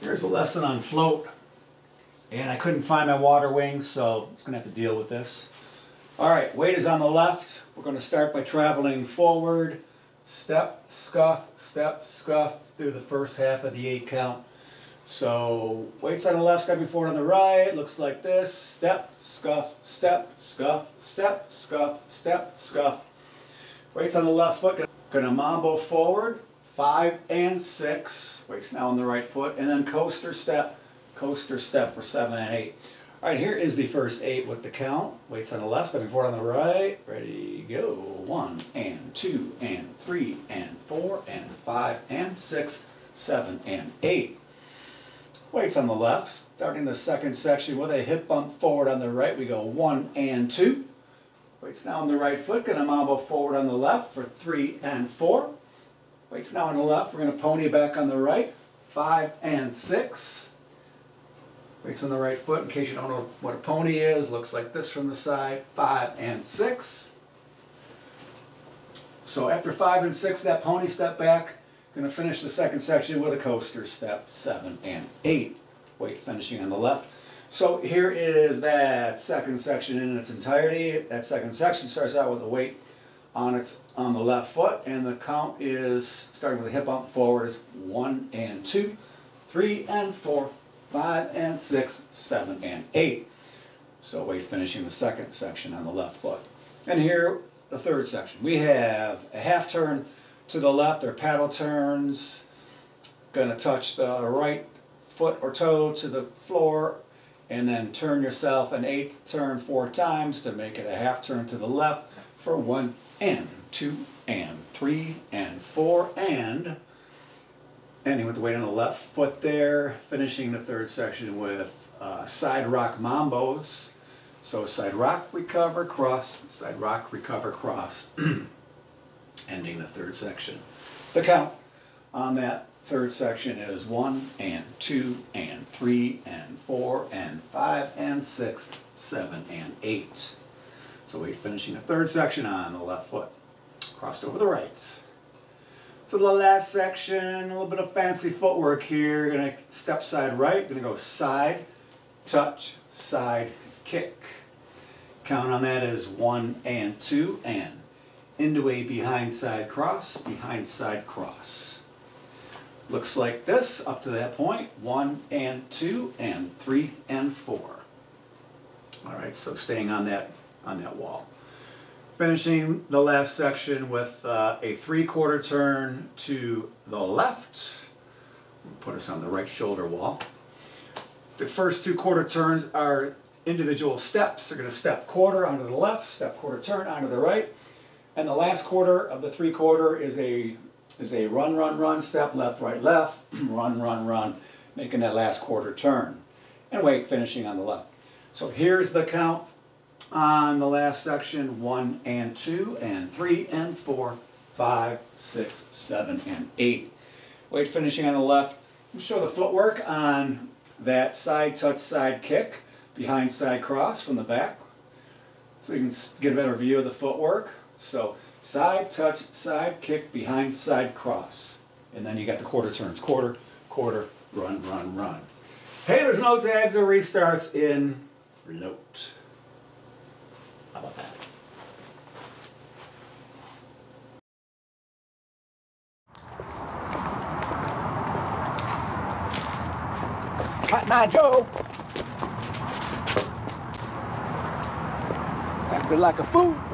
Here's a lesson on float. And I couldn't find my water wings, so it's gonna have to deal with this. All right, weight is on the left. We're gonna start by traveling forward, step, scuff, step, scuff through the first half of the eight count. So weight's on the left, stepping forward on the right, looks like this. Step, scuff, step, scuff, step, scuff, step, scuff. Weight's on the left foot, gonna mambo forward, five and six. Weight's now on the right foot, and then coaster step, coaster step for seven and eight. All right, here is the first eight with the count. Weights on the left, stepping forward on the right. Ready, go. One and two and three and four and five and six, seven and eight. Weights on the left, starting the second section with a hip bump forward on the right. We go one and two. Weights now on the right foot, gonna mambo forward on the left for three and four. Weights now on the left, we're gonna pony back on the right, five and six. Weights on the right foot, in case you don't know what a pony is, looks like this from the side, five and six. So after five and six, that pony step back, gonna finish the second section with a coaster step, seven and eight. Weight finishing on the left. So here is that second section in its entirety. That second section starts out with a weight on its on the left foot, and the count is starting with a hip bump forward is one and two, three and four, five and six, seven and eight. So we're finishing the second section on the left foot. And here, the third section. We have a half turn to the left, or paddle turns. Gonna touch the right foot or toe to the floor, and then turn yourself an eighth turn four times to make it a half turn to the left for one and two and three and four and ending with the weight on the left foot there, finishing the third section with uh, side rock mambos. So side rock, recover, cross, side rock, recover, cross, ending the third section. The count on that third section is one and two and three and four and five and six, seven and eight. So we're finishing the third section on the left foot, crossed over the right. So the last section, a little bit of fancy footwork here. Gonna step side right, gonna go side, touch, side, kick. Count on that as one and two and into a behind side cross, behind side cross. Looks like this up to that point, one and two and three and four. All right, so staying on that, on that wall. Finishing the last section with uh, a three-quarter turn to the left. Put us on the right shoulder wall. The first two quarter turns are individual steps. They're going to step quarter onto the left, step quarter turn onto the right. And the last quarter of the three quarter is a is a run, run, run, step left, right, left, run, run, run, making that last quarter turn. And weight, finishing on the left. So here's the count on the last section, one and two and three and four, five, six, seven, and eight. Weight finishing on the left. Show the footwork on that side touch side kick, behind side cross from the back. So you can get a better view of the footwork. So side touch, side kick, behind side cross. And then you got the quarter turns. Quarter, quarter, run, run, run. Hey, there's no tags or restarts in float. How about that? Cotton Eye Joe. Acting like a fool.